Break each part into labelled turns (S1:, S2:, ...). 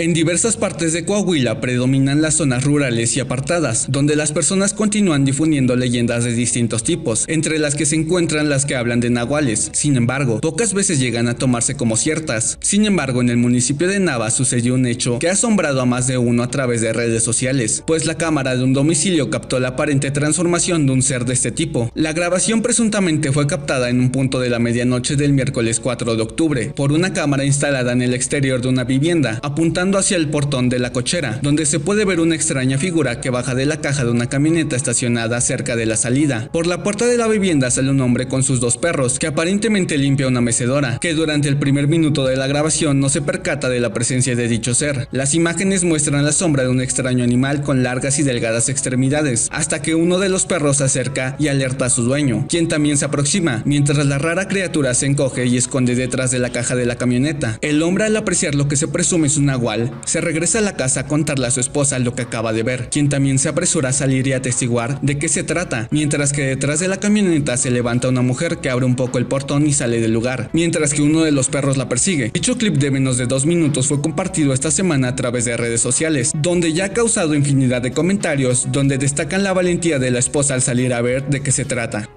S1: En diversas partes de Coahuila predominan las zonas rurales y apartadas, donde las personas continúan difundiendo leyendas de distintos tipos, entre las que se encuentran las que hablan de nahuales. Sin embargo, pocas veces llegan a tomarse como ciertas. Sin embargo, en el municipio de Nava sucedió un hecho que ha asombrado a más de uno a través de redes sociales, pues la cámara de un domicilio captó la aparente transformación de un ser de este tipo. La grabación presuntamente fue captada en un punto de la medianoche del miércoles 4 de octubre por una cámara instalada en el exterior de una vivienda, apuntando hacia el portón de la cochera, donde se puede ver una extraña figura que baja de la caja de una camioneta estacionada cerca de la salida. Por la puerta de la vivienda sale un hombre con sus dos perros, que aparentemente limpia una mecedora, que durante el primer minuto de la grabación no se percata de la presencia de dicho ser. Las imágenes muestran la sombra de un extraño animal con largas y delgadas extremidades, hasta que uno de los perros se acerca y alerta a su dueño, quien también se aproxima, mientras la rara criatura se encoge y esconde detrás de la caja de la camioneta. El hombre al apreciar lo que se presume es un se regresa a la casa a contarle a su esposa lo que acaba de ver, quien también se apresura a salir y atestiguar de qué se trata, mientras que detrás de la camioneta se levanta una mujer que abre un poco el portón y sale del lugar, mientras que uno de los perros la persigue. Dicho clip de menos de dos minutos fue compartido esta semana a través de redes sociales, donde ya ha causado infinidad de comentarios donde destacan la valentía de la esposa al salir a ver de qué se trata.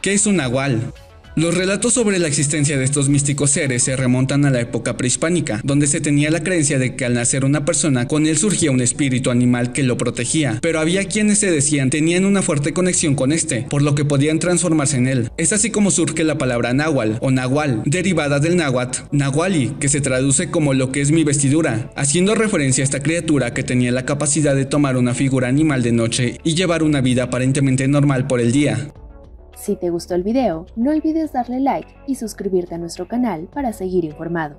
S1: ¿Qué es un nahual? Los relatos sobre la existencia de estos místicos seres se remontan a la época prehispánica, donde se tenía la creencia de que al nacer una persona, con él surgía un espíritu animal que lo protegía, pero había quienes se decían tenían una fuerte conexión con este, por lo que podían transformarse en él. Es así como surge la palabra náhuatl o nahual, derivada del náhuatl, nahuali, que se traduce como lo que es mi vestidura, haciendo referencia a esta criatura que tenía la capacidad de tomar una figura animal de noche y llevar una vida aparentemente normal por el día.
S2: Si te gustó el video, no olvides darle like y suscribirte a nuestro canal para seguir informado.